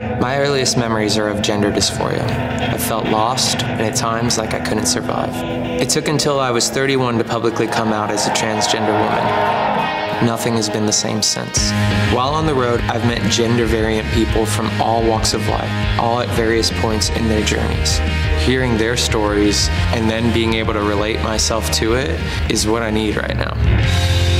My earliest memories are of gender dysphoria. I felt lost and at times like I couldn't survive. It took until I was 31 to publicly come out as a transgender woman. Nothing has been the same since. While on the road, I've met gender variant people from all walks of life, all at various points in their journeys. Hearing their stories and then being able to relate myself to it is what I need right now.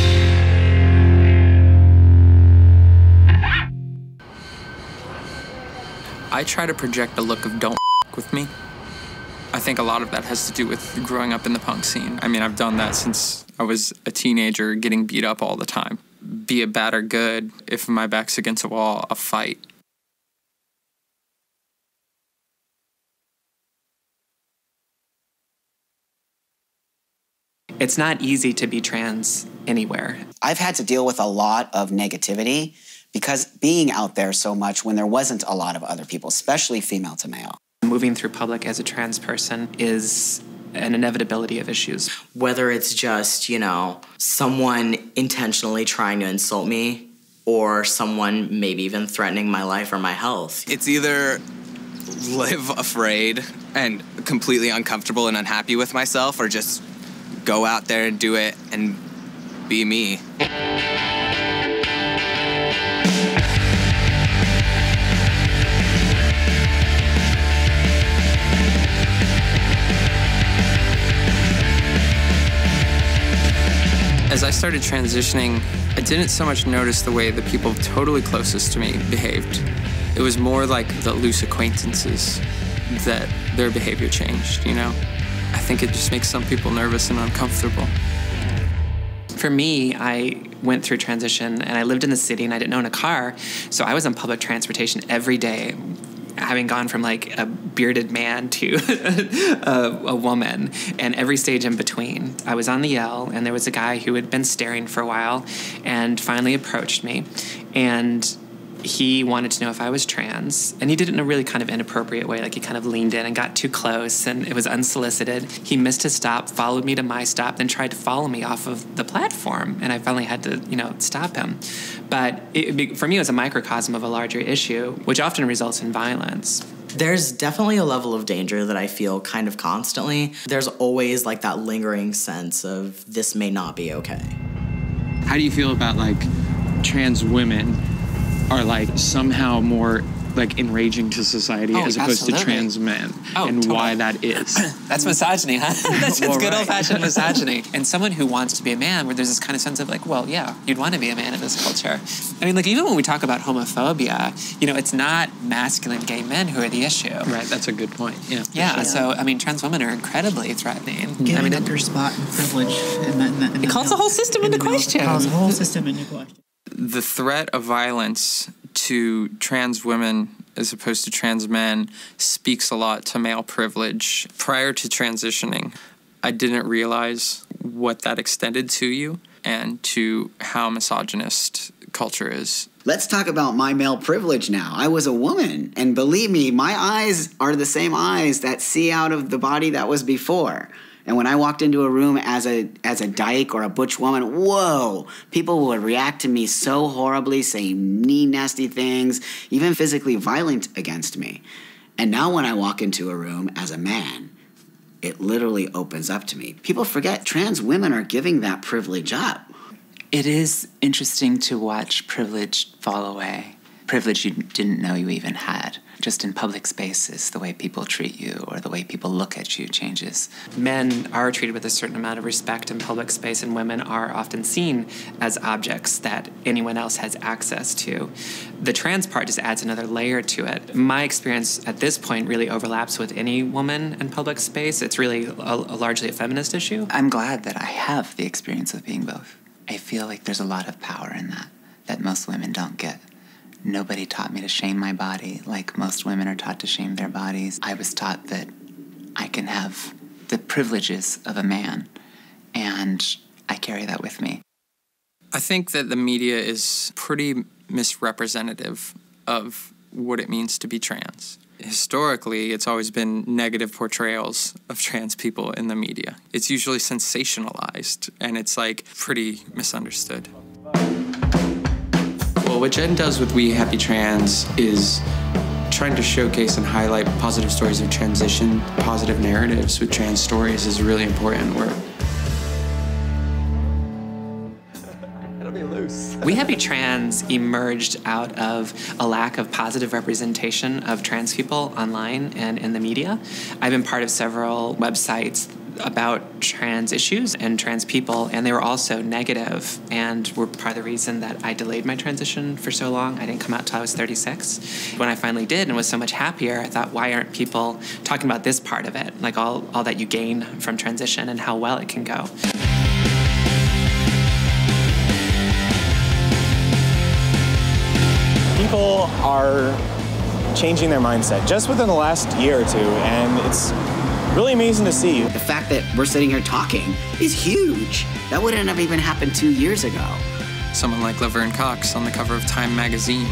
I try to project a look of don't with me. I think a lot of that has to do with growing up in the punk scene. I mean, I've done that since I was a teenager, getting beat up all the time. Be it bad or good, if my back's against a wall, I'll fight. It's not easy to be trans anywhere. I've had to deal with a lot of negativity because being out there so much when there wasn't a lot of other people, especially female to male. Moving through public as a trans person is an inevitability of issues. Whether it's just, you know, someone intentionally trying to insult me or someone maybe even threatening my life or my health. It's either live afraid and completely uncomfortable and unhappy with myself or just go out there and do it and be me. As I started transitioning, I didn't so much notice the way the people totally closest to me behaved. It was more like the loose acquaintances that their behavior changed, you know? I think it just makes some people nervous and uncomfortable. For me, I went through transition and I lived in the city and I didn't own a car. So I was on public transportation every day, having gone from like a bearded man to a, a, woman and every stage in between. I was on the L and there was a guy who had been staring for a while and finally approached me. And he wanted to know if I was trans, and he did it in a really kind of inappropriate way. Like he kind of leaned in and got too close, and it was unsolicited. He missed his stop, followed me to my stop, then tried to follow me off of the platform, and I finally had to, you know, stop him. But it, for me, it was a microcosm of a larger issue, which often results in violence. There's definitely a level of danger that I feel kind of constantly. There's always like that lingering sense of this may not be okay. How do you feel about like trans women are like somehow more like enraging to society oh, as opposed absolutely. to trans men oh, and totally. why that is. That's misogyny, huh? That's just well, good right. old fashioned misogyny. and someone who wants to be a man, where there's this kind of sense of like, well, yeah, you'd want to be a man in this culture. I mean, like even when we talk about homophobia, you know, it's not masculine gay men who are the issue. Right. That's a good point. Yeah. Yeah. Sure. So I mean, trans women are incredibly threatening. Getting I mean, under spot and privilege, and that, and that, and it calls the whole system into question. It calls the whole system into question the threat of violence to trans women as opposed to trans men speaks a lot to male privilege. Prior to transitioning, I didn't realize what that extended to you and to how misogynist culture is. Let's talk about my male privilege now. I was a woman, and believe me, my eyes are the same eyes that see out of the body that was before. And when I walked into a room as a as a dyke or a butch woman, whoa, people would react to me so horribly, saying mean, nasty things, even physically violent against me. And now when I walk into a room as a man, it literally opens up to me. People forget trans women are giving that privilege up. It is interesting to watch privilege fall away. Privilege you didn't know you even had just in public spaces, the way people treat you or the way people look at you changes. Men are treated with a certain amount of respect in public space, and women are often seen as objects that anyone else has access to. The trans part just adds another layer to it. My experience at this point really overlaps with any woman in public space. It's really a, a largely a feminist issue. I'm glad that I have the experience of being both. I feel like there's a lot of power in that that most women don't get. Nobody taught me to shame my body like most women are taught to shame their bodies. I was taught that I can have the privileges of a man, and I carry that with me. I think that the media is pretty misrepresentative of what it means to be trans. Historically, it's always been negative portrayals of trans people in the media. It's usually sensationalized and it's like pretty misunderstood. Well, what Jen does with We Happy Trans is Trying to showcase and highlight positive stories of transition, positive narratives with trans stories is really important work. We Happy Trans emerged out of a lack of positive representation of trans people online and in the media. I've been part of several websites about trans issues and trans people, and they were also negative and were part of the reason that I delayed my transition for so long. I didn't come out till I was 36. When I finally did and was so much happier, I thought, why aren't people talking about this part of it? Like all, all that you gain from transition and how well it can go. People are changing their mindset just within the last year or two, and it's really amazing to see. The fact that we're sitting here talking is huge. That wouldn't have even happened two years ago. Someone like Laverne Cox on the cover of Time magazine.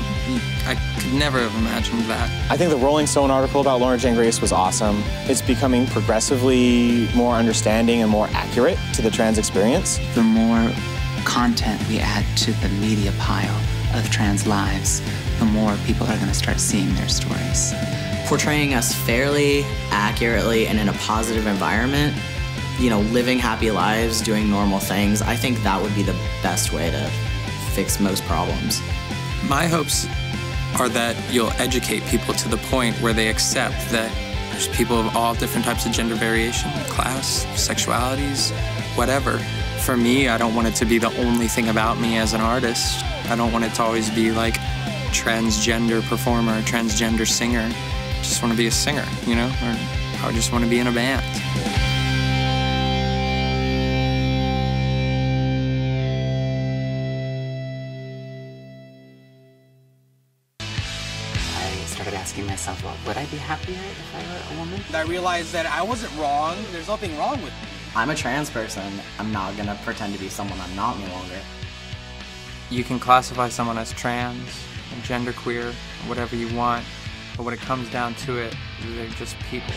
I could never have imagined that. I think the Rolling Stone article about Laura Jane Grace was awesome. It's becoming progressively more understanding and more accurate to the trans experience. The more content we add to the media pile of trans lives, the more people are going to start seeing their stories portraying us fairly, accurately, and in a positive environment, you know, living happy lives, doing normal things, I think that would be the best way to fix most problems. My hopes are that you'll educate people to the point where they accept that there's people of all different types of gender variation, class, sexualities, whatever. For me, I don't want it to be the only thing about me as an artist. I don't want it to always be like transgender performer, transgender singer just want to be a singer, you know, or I just want to be in a band. I started asking myself, well, would I be happier if I were a woman? I realized that I wasn't wrong. There's nothing wrong with me. I'm a trans person. I'm not gonna pretend to be someone I'm not any longer. You can classify someone as trans, genderqueer, whatever you want. But when it comes down to it, they're just people.